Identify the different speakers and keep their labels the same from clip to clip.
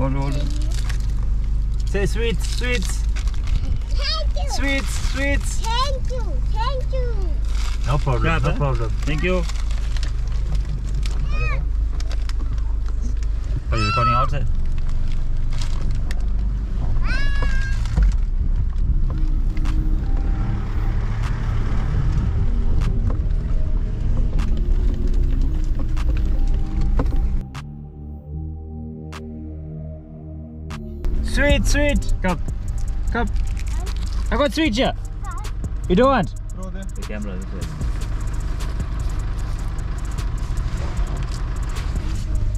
Speaker 1: Hold, hold. Say sweets, sweets,
Speaker 2: Thank you.
Speaker 1: sweets, sweets.
Speaker 2: Thank you. Thank you.
Speaker 1: No problem,
Speaker 3: Grab,
Speaker 1: no
Speaker 3: eh?
Speaker 1: problem.
Speaker 3: Thank you. Are you recording outside?
Speaker 1: Sweet. Come, come. I got sweet here. You don't want?
Speaker 3: The camera is there.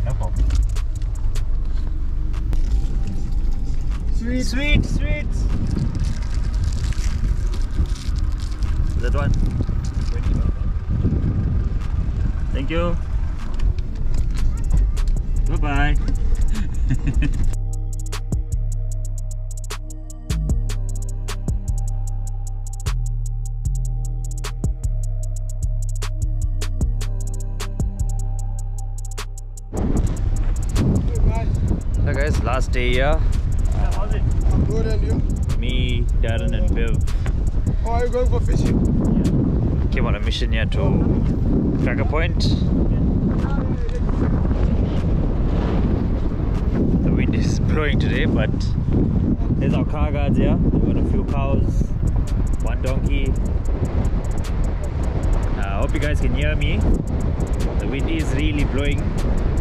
Speaker 1: No problem. Sweet, sweet, sweet.
Speaker 3: That one. Thank you. Bye bye. How's it?
Speaker 4: I'm good and you?
Speaker 1: Me, Darren and Viv
Speaker 4: Oh, are you going for fishing?
Speaker 1: came on a mission here to Cracker Point. The wind is blowing today, but there's our car guards here. We've got a few cows, one donkey. Uh, I hope you guys can hear me. The wind is really blowing,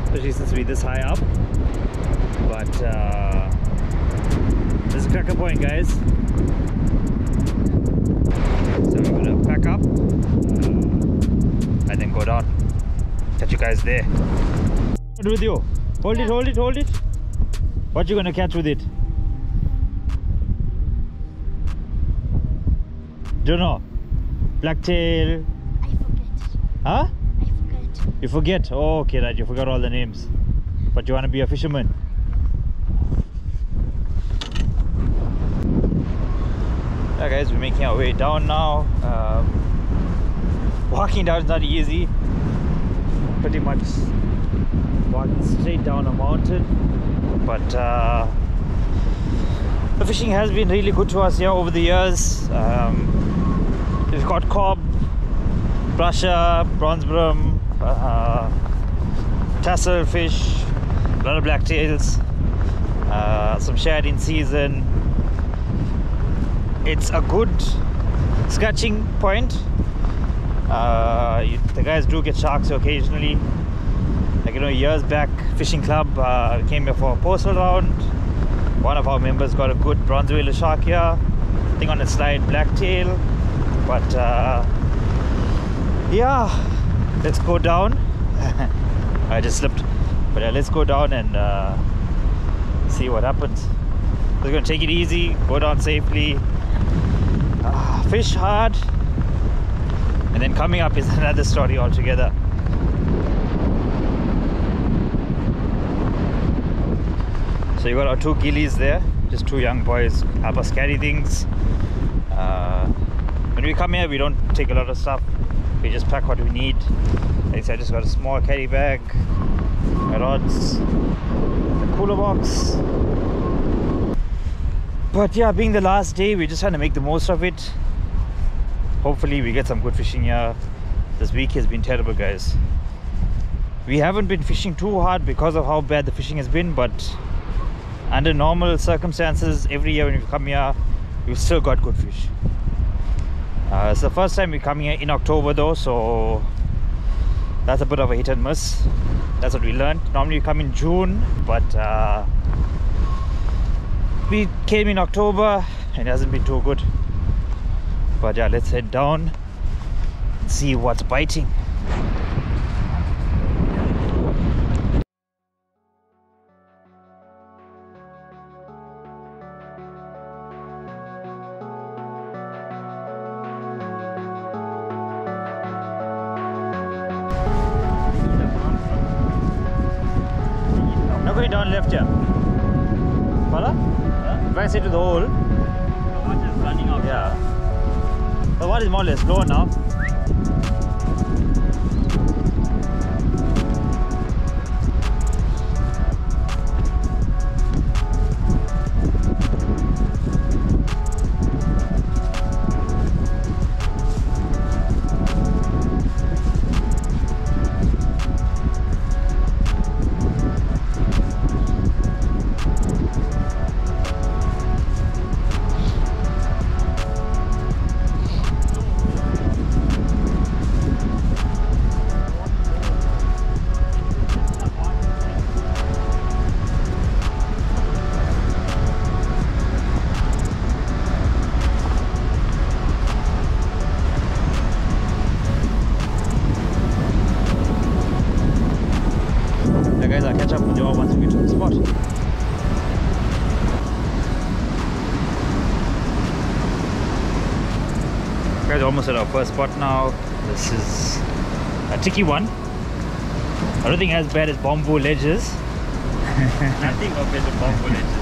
Speaker 1: especially since we're this high up. But uh, this is Cracker Point, guys. So we're gonna pack up uh, and then go down. Catch you guys there. What with you? Hold it, hold it, hold it. What you gonna catch with it? Don't know. Blacktail.
Speaker 2: I forget.
Speaker 1: Huh?
Speaker 2: I forget.
Speaker 1: You forget? Oh, okay, right. You forgot all the names. But you wanna be a fisherman? Yeah, guys, we're making our way down now. Um, walking down is not easy. Pretty much walking straight down a mountain. But uh, the fishing has been really good to us here over the years. Um, we've got cob, brusher, bronze bream, uh, tassel fish, a lot of blacktails, uh, some shad in season. It's a good scratching point. Uh, you, the guys do get sharks occasionally. Like you know, years back, fishing club uh, came here for a postal round. One of our members got a good bronze whaler shark here. I think on a slide blacktail. But uh, yeah, let's go down. I just slipped, but yeah, let's go down and uh, see what happens. We're gonna take it easy, go down safely, uh, fish hard, and then coming up is another story altogether. So you got our two gillies there, just two young boys help us carry things. Uh, when we come here, we don't take a lot of stuff. We just pack what we need. Like I just got a small carry bag, my rods, a cooler box. But yeah, being the last day, we're just trying to make the most of it. Hopefully, we get some good fishing here. This week has been terrible, guys. We haven't been fishing too hard because of how bad the fishing has been, but under normal circumstances, every year when we come here, we've still got good fish. Uh, it's the first time we come here in October though, so that's a bit of a hit and miss. That's what we learned. Normally we come in June, but uh, we came in October and it hasn't been too good. But yeah, let's head down and see what's biting. Now going down left here. Follow? If I say to the hole,
Speaker 3: running out.
Speaker 1: yeah. But what is more or less low now? First spot now. This is a tricky one. I don't think as bad as Bamboo Ledges.
Speaker 3: Nothing compared to bomb bullets.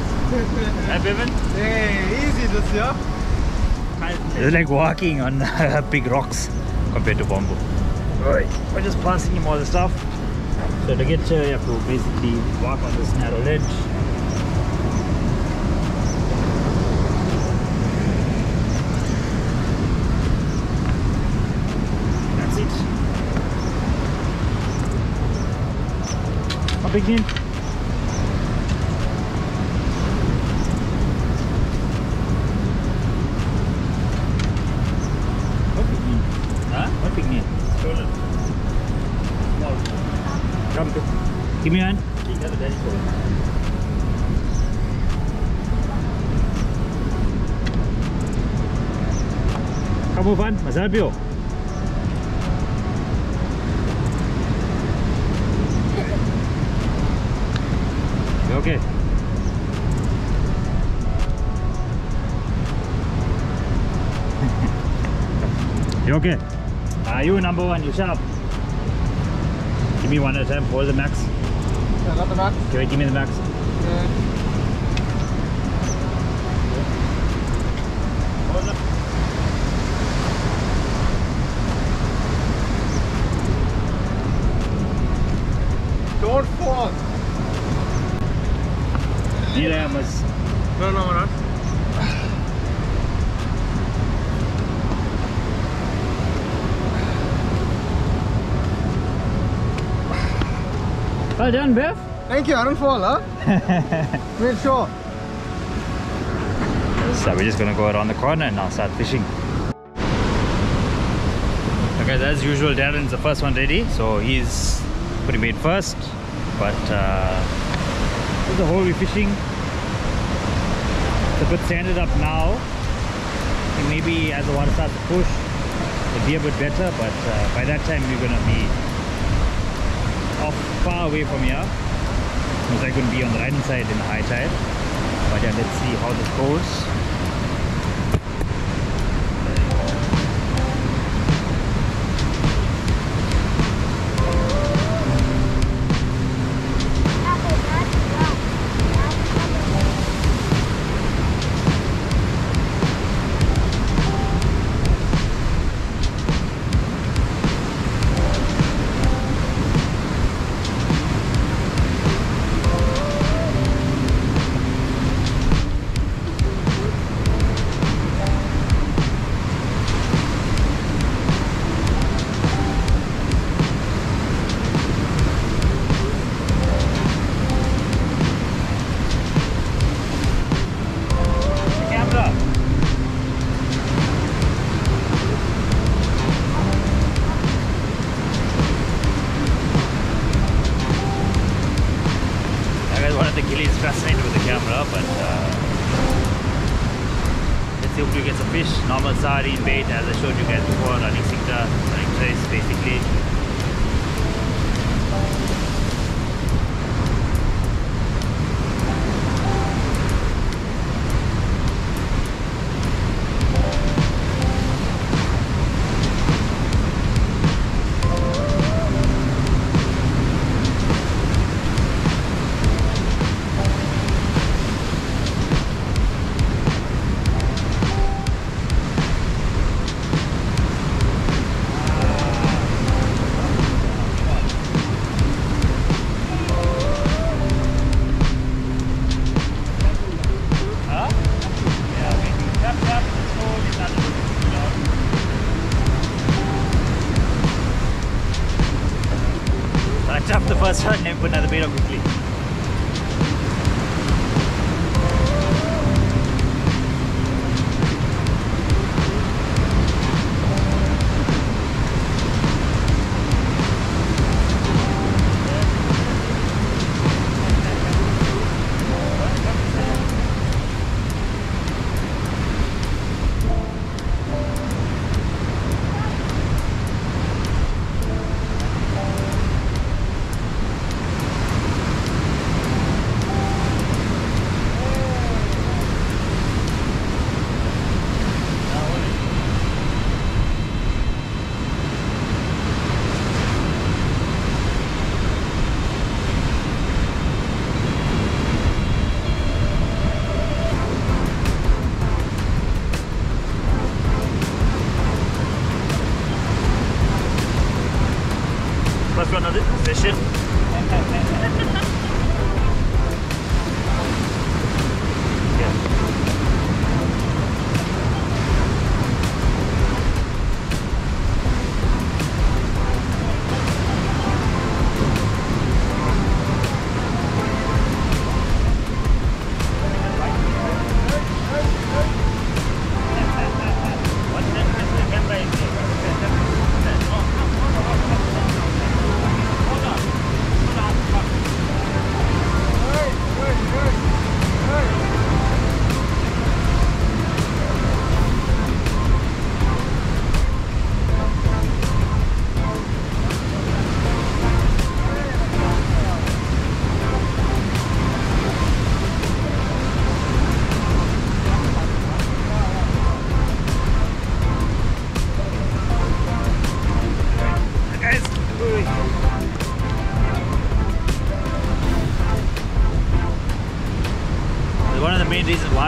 Speaker 3: Hi, Bevan.
Speaker 4: Hey, easy this year.
Speaker 1: It's like walking on uh, big rocks compared to Bamboo. Alright, we're just passing him all the stuff. So to get here, you have to basically walk on this narrow ledge. That's it. How big name? What big name?
Speaker 3: Huh?
Speaker 1: What big name?
Speaker 3: Stolen. Small.
Speaker 1: Come, to- give me one. Come on, help you. You one? You shut. Give me one at a time. Hold the max.
Speaker 4: Yeah, not the back.
Speaker 1: Okay, give me the max
Speaker 3: up.
Speaker 4: Don't fall.
Speaker 1: Neither of us.
Speaker 4: No, no, not.
Speaker 1: Well done, Bev.
Speaker 4: Thank you. I don't fall, huh? Made sure.
Speaker 1: So we're just gonna go around the corner and now start fishing. Okay, as usual, Darren's the first one ready, so he's putting bait first. But uh, this is the hole we're fishing. It's a bit sanded up now. Think maybe as the water starts to push, it'll be a bit better. But uh, by that time, we're gonna be off far away from here. Most likely gonna be on the right hand side in high tide. But yeah, let's see how this goes. See if we get some fish. Normal sardine bait, as I showed you guys before, running sinker, running trace basically.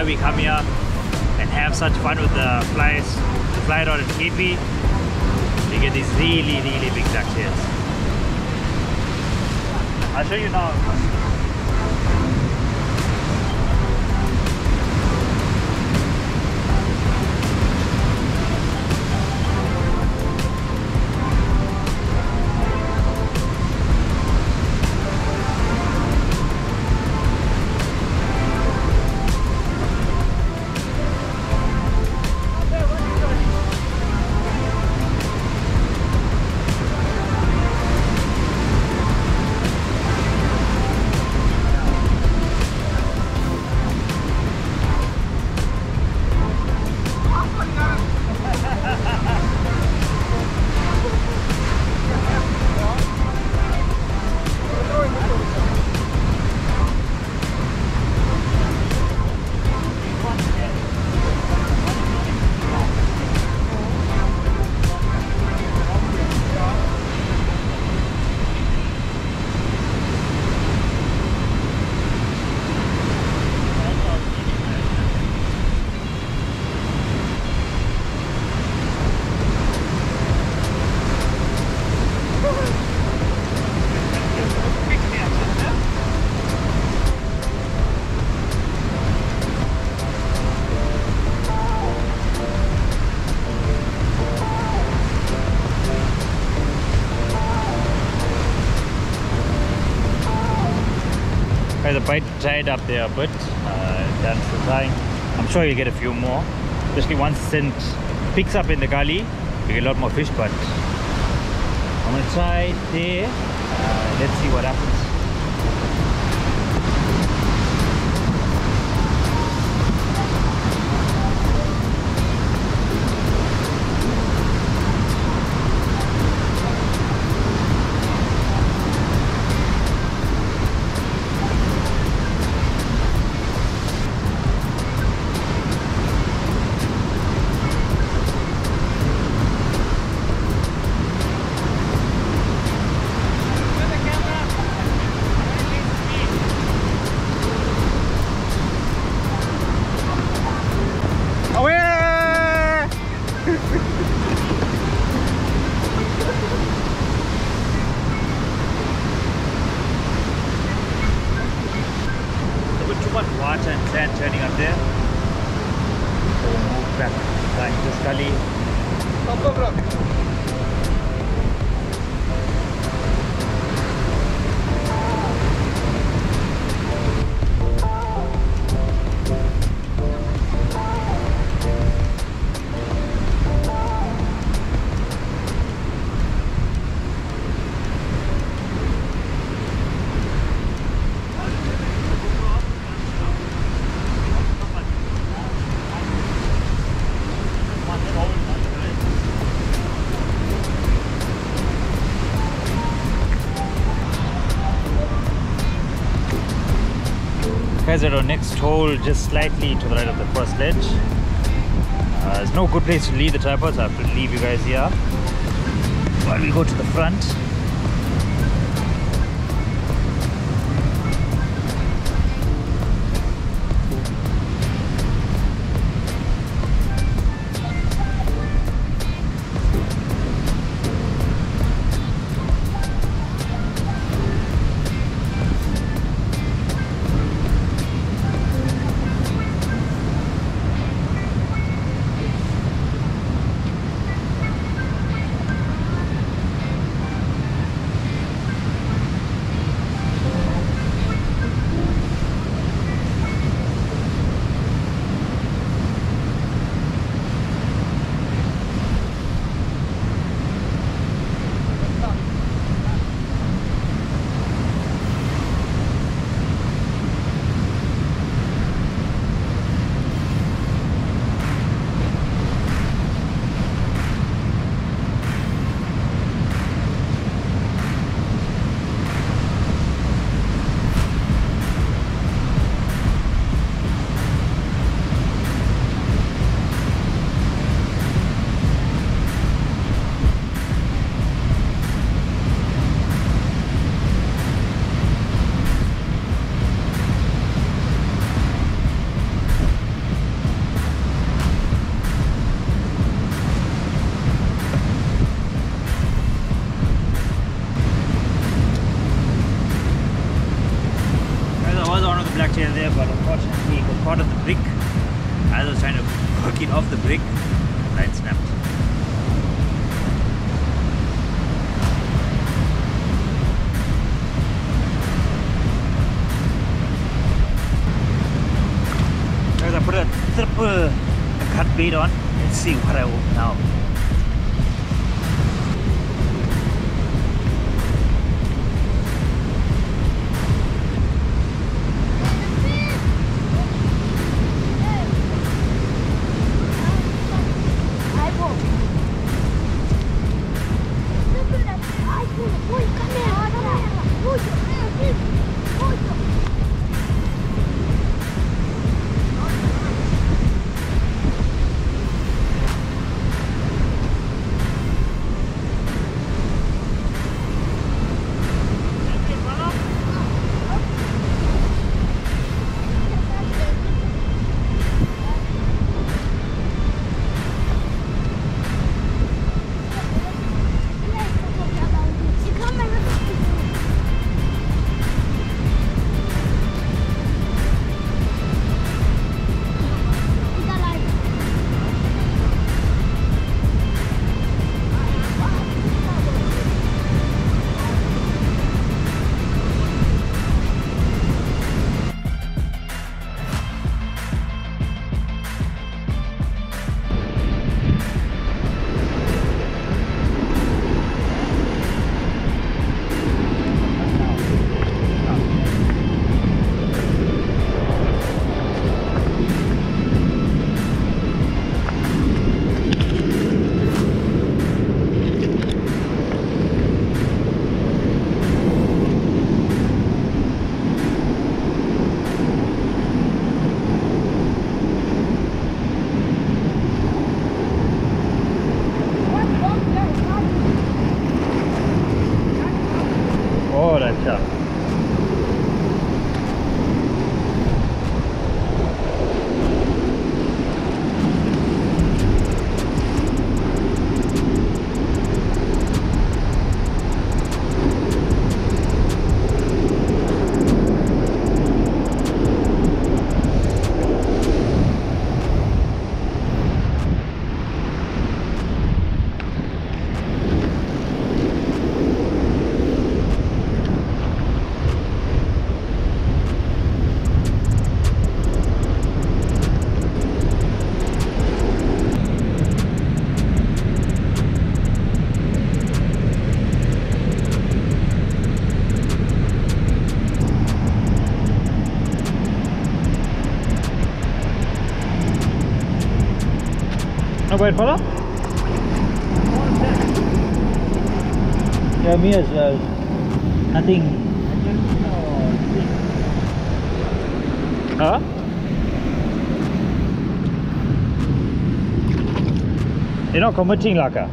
Speaker 1: Why we come here and have such fun with the flies, the fly rod and KP. You get these really, really big duck here. I'll show you now. Guys, the bite dried up there a bit. Uh, that's the time. I'm sure you'll get a few more. Especially once scent picks up in the gully, you get a lot more fish, but I'm gonna try there. Uh, let's see what happens. Our next hole, just slightly to the right of the first ledge. Uh, there's no good place to leave the tripod, so I have to leave you guys here. While we go to the front. Wait for Yeah, me as well. Nothing. Huh? You're not committing, Laka.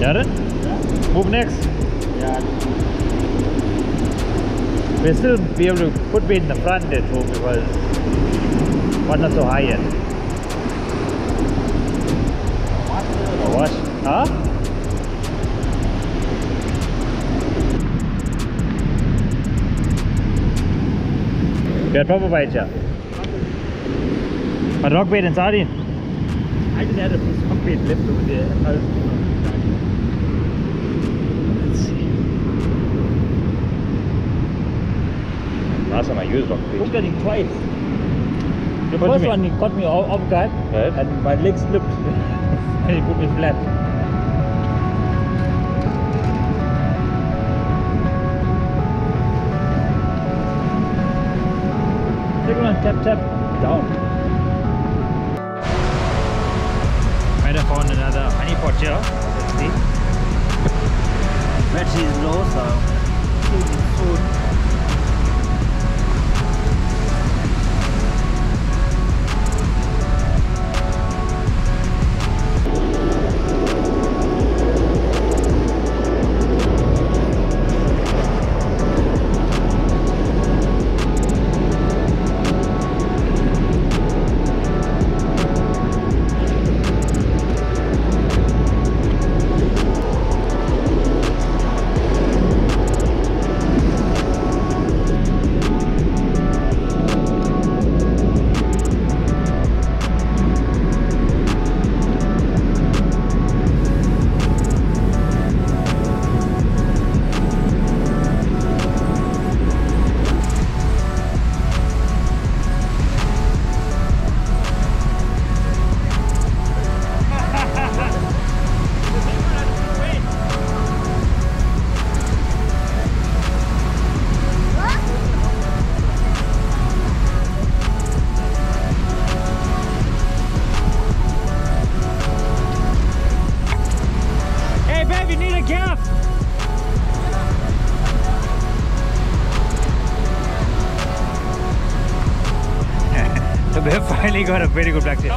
Speaker 1: Got it? Move next.
Speaker 3: Yeah.
Speaker 1: We'll still be able to put me in the front there too because one not so high yet. Or what? Huh? Got proper bite yeah. A rock bait and sardine.
Speaker 3: I just had a piece of bait left over there.
Speaker 1: Let's see. Last time I used rock bait.
Speaker 3: Look at it twice. The
Speaker 1: What
Speaker 3: first one he caught me off, off guard
Speaker 1: Right.
Speaker 3: and my leg slipped and he put me flat. Second one tap tap down.
Speaker 1: Might have found another honey pot here. Let's see. Battery is low, so soon. need they finally got a very good black Huh?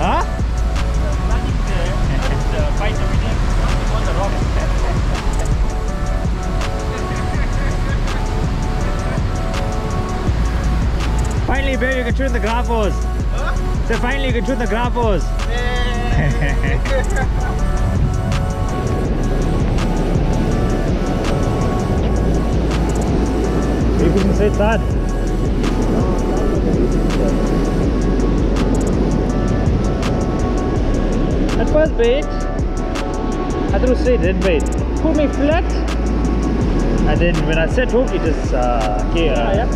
Speaker 3: uh.
Speaker 1: Finally, babe, you can shoot the graphos. So finally, you can shoot the graphos. You couldn't say At first bait, I threw straight dead bait. Put me flat, and then when I set hook, it just uh, okay, uh,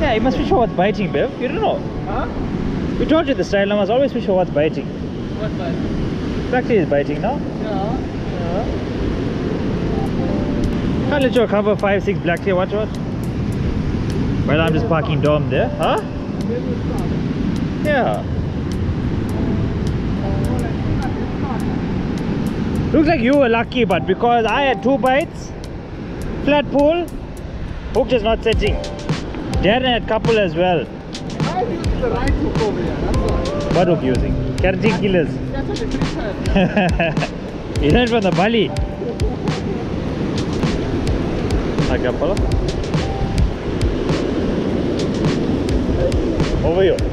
Speaker 1: Yeah, you must be sure what's biting, Bev. You don't know.
Speaker 4: Huh?
Speaker 1: We told you the style. I must always be sure what's biting.
Speaker 4: What bud?
Speaker 1: Black is biting now.
Speaker 4: Yeah. Yeah.
Speaker 1: Can't let you cover five, six black tail. Watch, watch. Well, I'm just parking Dom there. Huh? Yeah. Looks like you were lucky, but because I had two bites, flat pull, hook is not setting. Darren had couple as well.
Speaker 4: I'm using the right hook over here, that's.
Speaker 1: What hook using? Catching killers.
Speaker 4: That's times.
Speaker 1: you learned from the Bali. Okay, Apollo. Over here.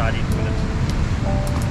Speaker 1: It's a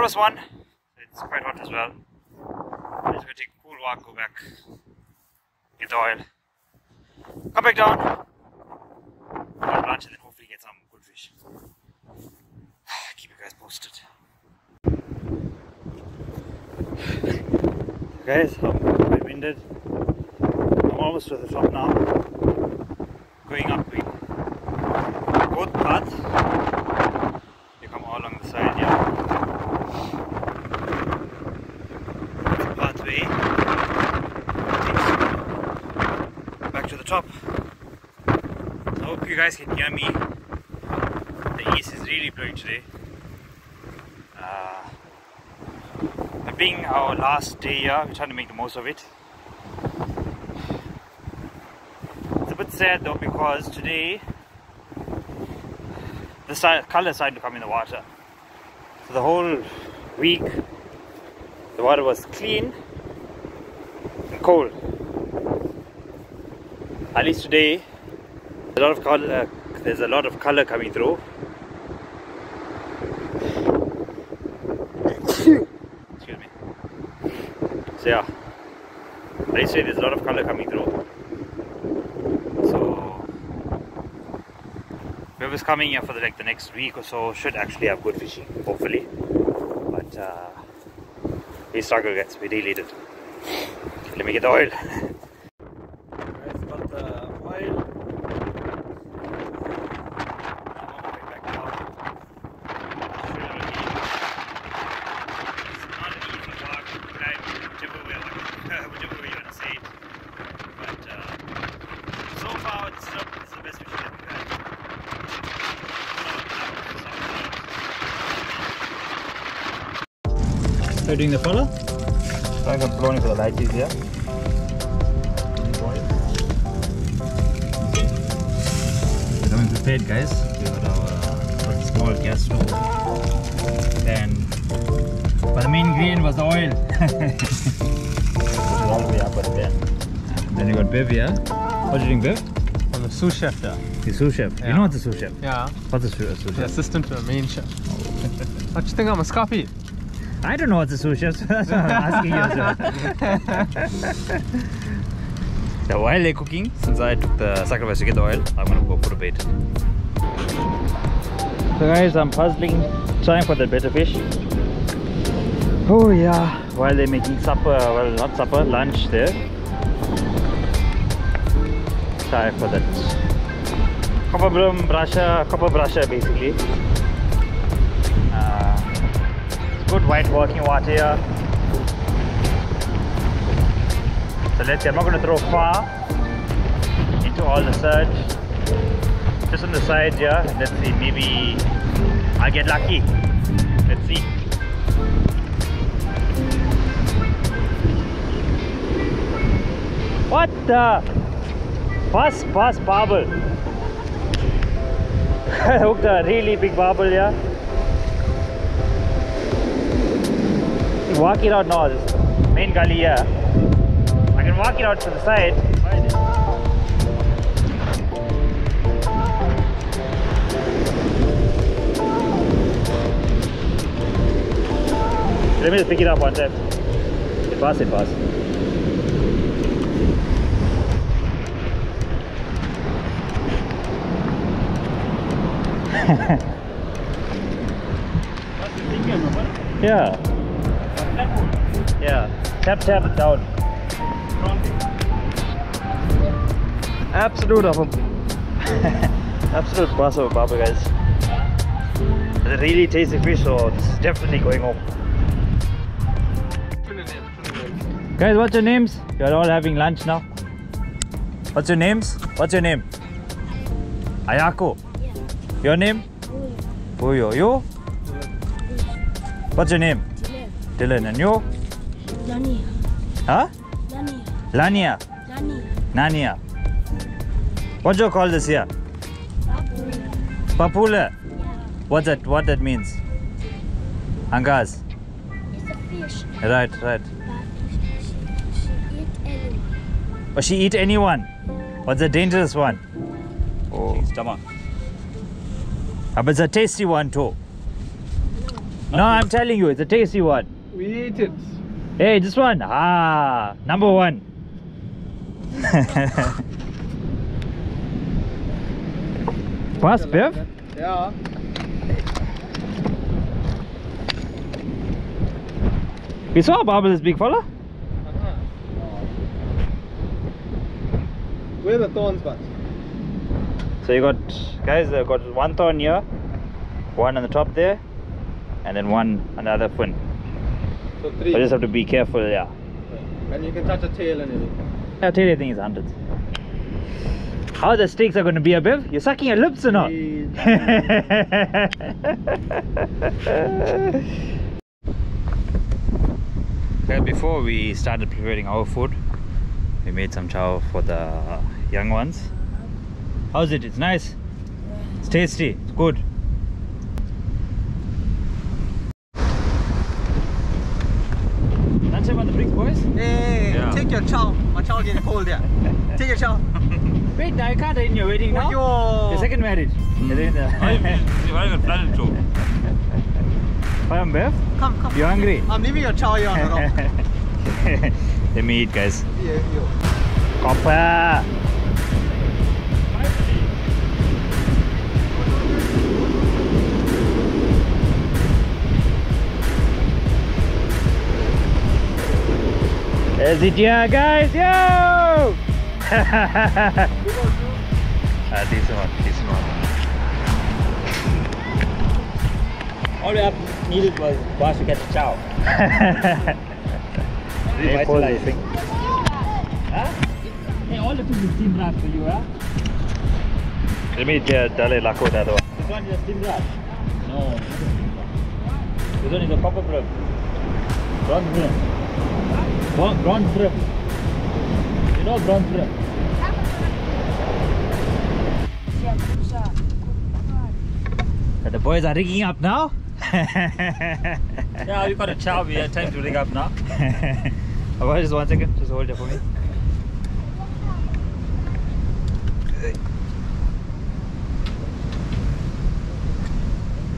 Speaker 1: almost one. It's quite hot as well. I'm just take a cool walk, go back, get the oil, come back down, lunch, and then hopefully get some good fish. Keep you guys posted. Guys, I'm quite winded. I'm almost to the top now. Going up, we both paths. You come all along the side here. It's a pathway. Takes back to the top. I hope you guys can hear me. The east is really blowing today. Uh, being our last day here, we're trying to make the most of it. It's a bit sad though because today the color started to come in the water. So the whole week the water was clean and cold. At least today, a lot of color. there's a lot of color coming through. Excuse me. So yeah, least today there's a lot of color coming through. So whoever's coming here for the, like the next week or so should actually have good fishing, hopefully. But uh, we struggle gets we really did. Let me get the oil. Guys, got the oil. I'm on my way back down. It's not an easy walk, climb, whichever way, whichever way you want to say it. But uh, so far, it's, not, it's the best fishing that we've had. So doing the follow? I'm going to blow for the lighties here. We're coming prepared guys. We got our got a small gas stove. And but the main ingredient was the oil. Put it all the way up at the end. Then you got Bev here. What are you doing Bev?
Speaker 4: I'm a sous chef there.
Speaker 1: The sous chef. You know what's a sous chef?
Speaker 4: Yeah,
Speaker 1: What's a sous, a sous
Speaker 4: the
Speaker 1: chef?
Speaker 4: assistant to the main chef. Oh. What you think I'm a scoffy?
Speaker 1: I don't know what the sushi is. so that's why I'm asking you. so while they're cooking, since I took the sacrifice to get the oil, I'm gonna go put a bait. So guys, I'm puzzling, trying for the better fish. Oh yeah, while they're making supper, well not supper, lunch there. Try for that. Copper broom brusher, copper brusher basically. Good white working water here. So let's see, I'm not going to throw far into all the surge. Just on the side here. Let's see, maybe I'll get lucky. Let's see. What the? Fast, fast barbel. I hooked a really big barbel here. Walk it out now, this main gully here. I can walk it out to the side. Let me just pick it up one time. It pass, it pass. Yeah. Yeah. Tap tap down. Absolute of a absolute buzz of a barber guys. It's a really tasty fish, so it's definitely going home. Guys, what's your names? You're all having lunch now. What's your names? What's your name? Ayako. Your name? Puyo. You? What's your name? Dylan. And you?
Speaker 2: Nani,
Speaker 1: Huh?
Speaker 2: Nani,
Speaker 1: Lania.
Speaker 2: Nani,
Speaker 1: Nania. What you call this here?
Speaker 2: Babu.
Speaker 1: Papula.
Speaker 2: Yeah,
Speaker 1: What's that? What that means? Angas.
Speaker 2: it's a fish.
Speaker 1: Right, right.
Speaker 2: But she, she, she eat anyone.
Speaker 1: Oh, she eat anyone. What's a dangerous one? Oh.
Speaker 3: Stomach.
Speaker 1: Ah, but it's a tasty one too. No, I'm telling you, it's a tasty one.
Speaker 4: We eat it.
Speaker 1: Hey, this one. Ah, number one. Pass, Bev.
Speaker 4: Yeah.
Speaker 1: We saw Baba, this big fella.
Speaker 4: Uh-huh. Where are the thorns, but?
Speaker 1: So you got, guys, uh, got one thorn here, one on the top there, and then one on the other fin.
Speaker 4: So three.
Speaker 1: I just have to be careful, yeah.
Speaker 4: And you can touch a tail and everything.
Speaker 1: I'll tell you, I think it's hundreds. How the steaks are going to be, a Bev? You're sucking your lips or not? Well, before we started preparing our food, we made some chow for the young ones. How's it? It's nice. It's tasty. It's good. Lunchtime on the bricks, boys.
Speaker 5: Hey,
Speaker 1: Yeah.
Speaker 5: take your chow. My chow getting cold there. Take your chow.
Speaker 1: Wait, now you can't in your wedding now.
Speaker 5: Yo.
Speaker 1: Your second marriage. You're doing the-
Speaker 3: I got planet too.
Speaker 1: Fine, Bev.
Speaker 5: Come, come.
Speaker 1: You hungry?
Speaker 5: I'm leaving your chow here on the.
Speaker 1: Let me eat, guys.
Speaker 5: Yeah, yo.
Speaker 1: Copper. Is it yeah, guys? Yo! Ah, decent one, decent one.
Speaker 3: All we have needed was Boss to get the chow.
Speaker 1: This thing.
Speaker 3: Hey, all the food is steamed wrap for you, huh?
Speaker 1: Let me uh, dale lako that one.
Speaker 3: This one is a steamed wrap. No. This one is a copper bread. Bronze bread. Bron- Bronze bread. You know bread?
Speaker 1: The boys are rigging up now.
Speaker 3: Yeah, we got a chow. We have time to rig up now.
Speaker 1: Oh, just one second. Just hold it for me.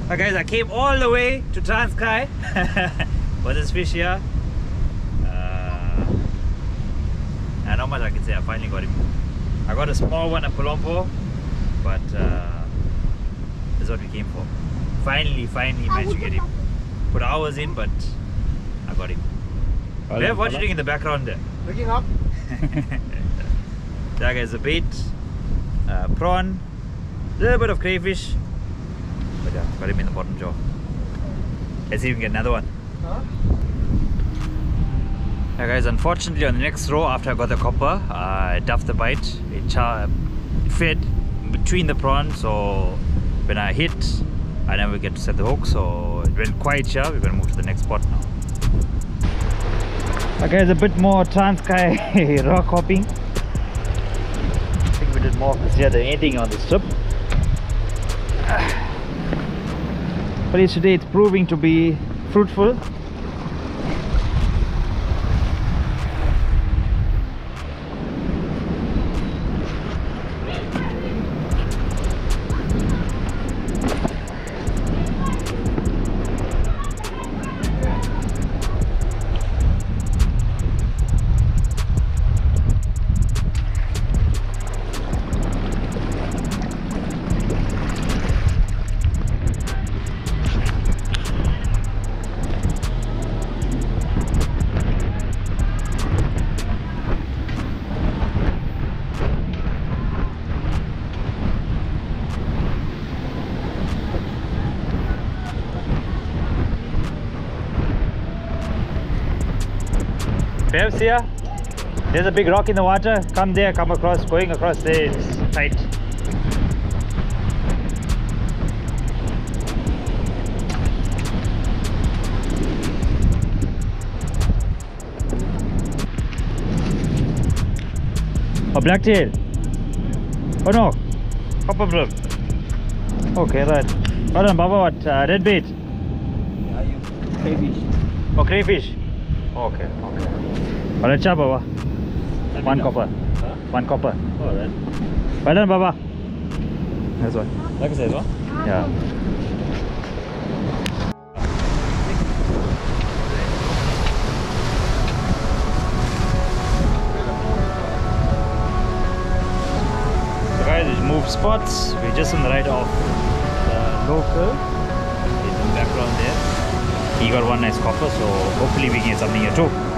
Speaker 1: Okay, guys, I came all the way to Transkei for this fish here. Uh, and not much I can say. I finally got him. I got a small one at Palompo, but uh, this is what we came for. Finally, finally managed to get him. Put hours in, but I got him. Bev, what are you doing in the background there?
Speaker 5: Looking up.
Speaker 1: That is a bait, uh, prawn, a little bit of crayfish. But yeah, got him in the bottom jaw. Let's see if we can get another one.
Speaker 5: Huh?
Speaker 1: Yeah, guys, unfortunately, on the next row, after I got the copper, uh, I duffed the bite. It, cha- it fed between the prawns, so when I hit, I never get to set the hook. So it went quiet here. We're gonna move to the next spot now. Okay, it's a bit more Transkei rock hopping. I think we did more of this here than anything on this trip. But it's today it's proving to be fruitful. Bev's here. There's a big rock in the water. Come there, come across. Going across there is tight. A blacktail. Oh no. Copper blue. Okay, right. Hold on, Baba, what? Uh, red bait.
Speaker 5: Yeah, you crayfish.
Speaker 1: Oh, crayfish. Okay, okay. Balanca. One copper.
Speaker 3: Huh?
Speaker 1: One copper.
Speaker 3: Alright.
Speaker 1: Oh, Balan baba. That's one.
Speaker 3: Like I said, one?
Speaker 1: Yeah. So guys, we moved spots. We're just on the right of the local. In background there. He got one nice copper, so hopefully we can get something here too.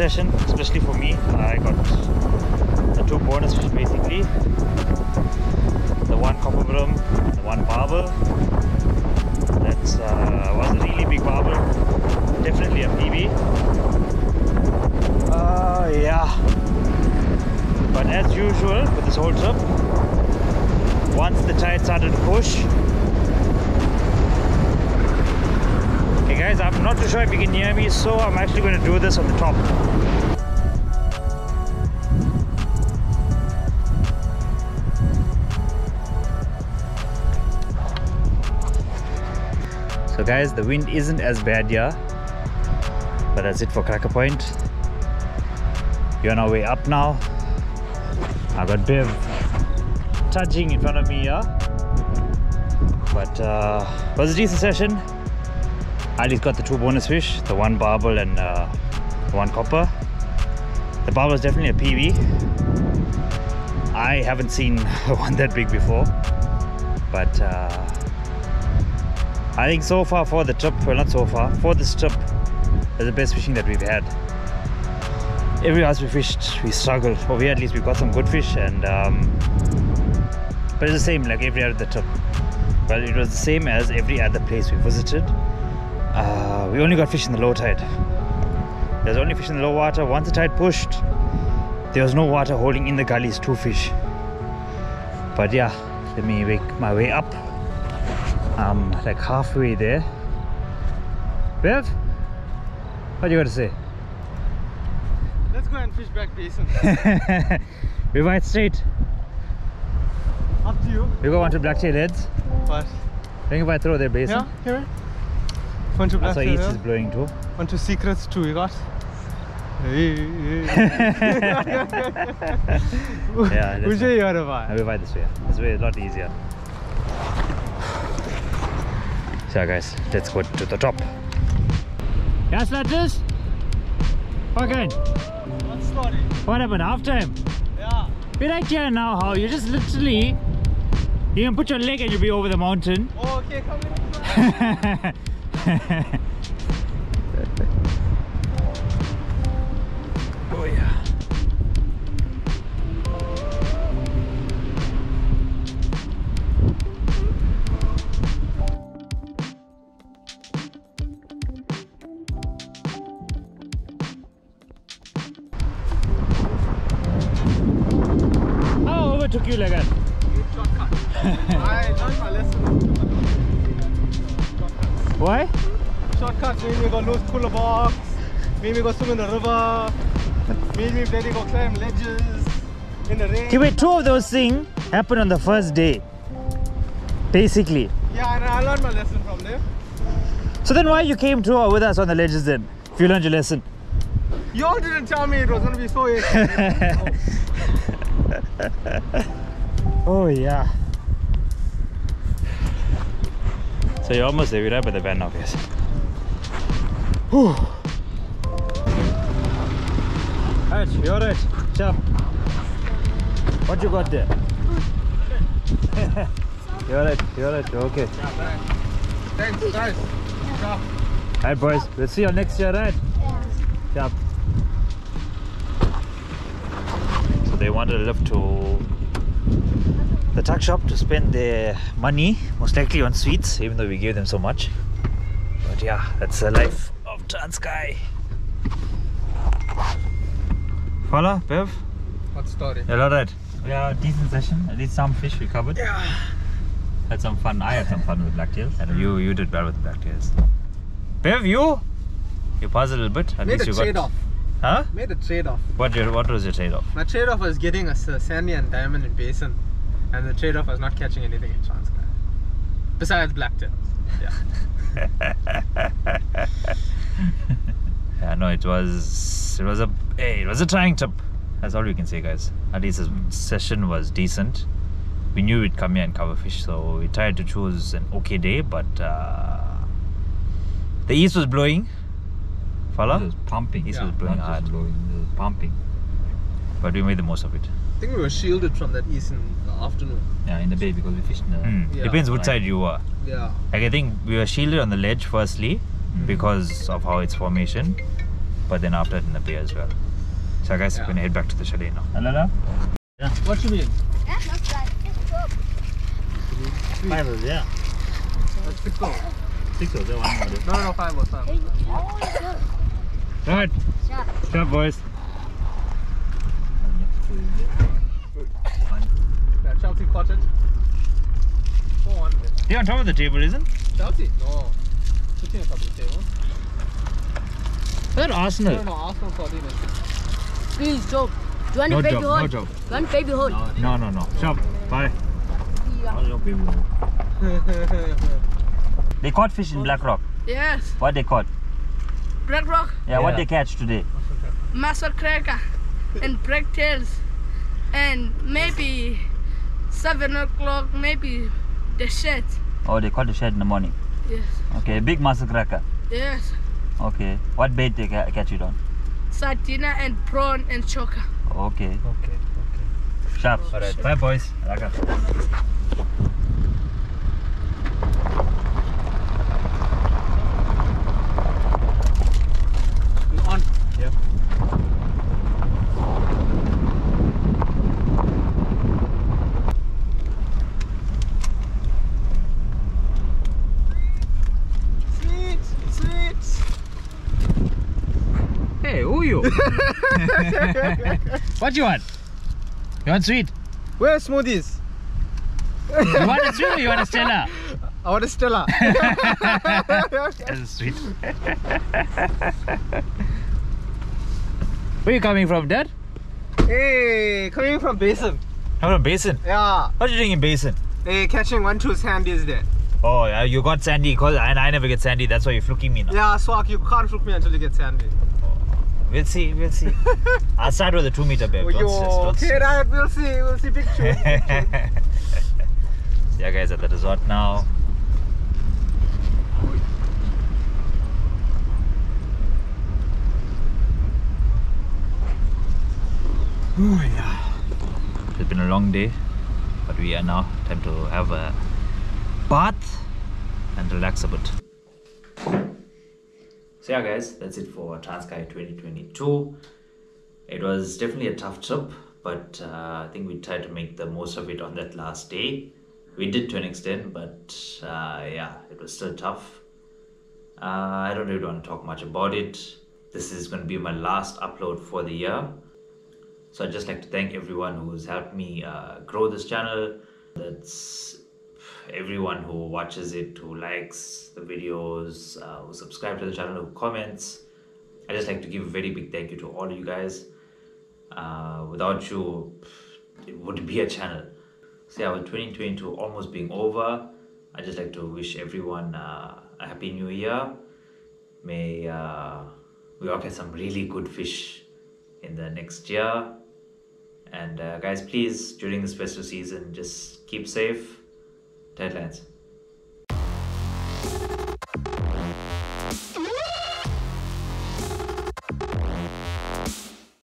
Speaker 1: Session, sure if you can hear me, so I'm actually going to do this on the top. So guys, the wind isn't as bad here, but that's it for Cracker Point. We're on our way up now. I got Bev touching in front of me here. But uh, was a decent session. Ali's got the two bonus fish, the one barbel and uh, one copper. The barbel is definitely a PB. I haven't seen one that big before. But uh, I think so far for the trip, well not so far, for this trip, is the best fishing that we've had every house we fished we struggled over here at least we got some good fish and um, but it's the same like every other trip well it was the same as every other place we visited uh, we only got fish in the low tide there's only fish in the low water once the tide pushed there was no water holding in the gullies to fish but yeah let me make my way up I'm like halfway there Bev what do you got to say
Speaker 4: Let's go and fish back basin.
Speaker 1: we might straight.
Speaker 4: Up to you.
Speaker 1: We go on to blacktail heads.
Speaker 4: But
Speaker 1: Think if I throw their basin.
Speaker 4: yeah, here. One to
Speaker 1: That's
Speaker 4: black
Speaker 1: why East is blowing too.
Speaker 4: One to secrets too. You got. Hey, hey.
Speaker 1: Yeah, that's
Speaker 4: Which
Speaker 1: fine.
Speaker 4: way you are about?
Speaker 1: I'll be by this way. This way is a lot easier. So guys, let's go to the top. Yes, Latus? Okay.
Speaker 4: What story?
Speaker 1: What happened? Half time.
Speaker 4: Yeah.
Speaker 1: We're right here now. How you just literally you can put your leg and you'll be over the mountain.
Speaker 4: Oh, okay, come in. ハ
Speaker 1: ハ
Speaker 4: ハハ。We go swim in the river, mean we bloody go climb ledges in the rain.
Speaker 1: Okay, wait, two of those things happened on the first day. Basically.
Speaker 4: Yeah, and I learned my lesson from there.
Speaker 1: So then why you came to with us on the ledges then? If you learned your lesson.
Speaker 4: You all didn't tell me it was gonna be so easy.
Speaker 1: Oh yeah. So you're almost there, we're right by the van now guys. Whew. You're right. Chap. What you got there? you're right, you're right, okay.
Speaker 6: Thanks, guys.
Speaker 1: Alright, boys, we'll see you next year, right? Chap. So they wanted to live to the tuck shop to spend their money, most likely on sweets, even though we gave them so much. But yeah, that's the life of Transkei. Follow, Bev?
Speaker 6: What story?
Speaker 1: Yeah, alright. Yeah, decent session. At least some fish we covered. Yeah. Had some fun. I had some fun with blacktails. And you you did well with blacktails. Bev, you? You paused a little bit. At
Speaker 4: Made
Speaker 1: least
Speaker 4: a
Speaker 1: you got.
Speaker 4: trade off.
Speaker 1: Huh?
Speaker 4: Made a trade off.
Speaker 1: What your what was your trade off?
Speaker 4: My trade off was getting a sandy and diamond in basin, and the trade off was not catching anything in Transkei. Besides blacktails. Yeah.
Speaker 1: yeah, no, it was it was a hey, it was a trying trip. That's all we can say, guys. At least the session was decent. We knew we'd come here and cover fish, so we tried to choose an okay day, but uh, the east was blowing. Fala?
Speaker 3: It was pumping.
Speaker 1: East
Speaker 4: Yeah.
Speaker 1: was blowing hard,
Speaker 3: just blowing, it was pumping.
Speaker 1: but we made the most of it.
Speaker 4: I think we were shielded from that east in the afternoon.
Speaker 3: Yeah, in the bay because we fished in the.
Speaker 1: Hmm.
Speaker 4: Yeah.
Speaker 1: Depends which side you were.
Speaker 4: Yeah.
Speaker 1: Like I think we were shielded on the ledge firstly Mm-hmm. because of how its formation, but then after it in the bay as well. So guys,
Speaker 4: Yeah.
Speaker 1: we're gonna head back to the chalet now.
Speaker 3: Alala?
Speaker 4: What you mean?
Speaker 2: Yeah, that's right. It's good.
Speaker 3: Five was, yeah.
Speaker 4: That's pickle.
Speaker 3: Six was there, one more there.
Speaker 4: No, no, no, five was five.
Speaker 2: Hey, oh, it's good.
Speaker 1: Right,
Speaker 2: Shut.
Speaker 1: stop boys.
Speaker 4: Yeah, Chelsea caught it. Four one. there.
Speaker 1: You're on top of the table, isn't?
Speaker 4: Chelsea? No. Sitting on top of the table.
Speaker 1: That
Speaker 4: No,
Speaker 1: Arsenal.
Speaker 4: no, Arsenal caught it.
Speaker 2: Please, Joe. Do you want
Speaker 1: No
Speaker 2: a baby
Speaker 1: job,
Speaker 2: hold?
Speaker 1: no job.
Speaker 2: Do you want baby hold?
Speaker 1: No, no, no. Shop. Bye.
Speaker 3: How's your people?
Speaker 1: They caught fish in Black Rock.
Speaker 7: Yes,
Speaker 1: What they caught?
Speaker 7: Black Rock,
Speaker 1: Yeah, what they catch today?
Speaker 7: Master Cracker, and Breaktails, and maybe 7 o'clock, maybe the shed.
Speaker 1: Oh, they caught the shed in the morning.
Speaker 7: Yes,
Speaker 1: Okay, big musselcracker.
Speaker 7: yes.
Speaker 1: Okay, what bait they ca- catch it on?
Speaker 7: Sardina and prawn and choker.
Speaker 1: Okay,
Speaker 3: Okay, okay.
Speaker 1: sharp. Alright, bye boys.
Speaker 4: On.
Speaker 1: what you want? You want sweet?
Speaker 4: Where are smoothies?
Speaker 1: You want a sweet or you want a Stella?
Speaker 4: I want a Stella.
Speaker 1: That's sweet. Where you coming from, Dad?
Speaker 4: hey, coming from Basin.
Speaker 1: I'm from Basin.
Speaker 4: Yeah.
Speaker 1: What are you doing in Basin?
Speaker 4: Hey, catching one two sandies there.
Speaker 1: Oh, yeah, you got Sandy, cause and I never get Sandy. That's why you're fluking me now.
Speaker 4: Yeah, Swak, you can't fluke me until you get sandy.
Speaker 1: We'll see, we'll see. I'll start with a two meter.
Speaker 4: Oh,
Speaker 1: Don't stress, don't
Speaker 4: okay,
Speaker 1: stress.
Speaker 4: right, we'll see, we'll see. Big tune.
Speaker 1: yeah, guys, at the resort now. Oh, yeah. It's been a long day, but we are now time to have a bath and relax a bit. So yeah, guys, that's it for Transkei 2022. It was definitely a tough trip, but uh, I think we tried to make the most of it on that last day. We did to an extent, but uh, yeah, it was still tough. Uh, I don't really want to talk much about it. This is going to be my last upload for the year. So I'd just like to thank everyone who's helped me uh, grow this channel. That's everyone who watches it, who likes the videos, uh, who subscribe to the channel, who comments. I just like to give a very big thank you to all of you guys. Uh, without you, it wouldn't be a channel. So yeah, with 2022 almost being over, I just like to wish everyone uh, a happy new year. May uh, we all get some really good fish in the next year. And uh, guys, please during this festive season, just keep safe. Tight lines.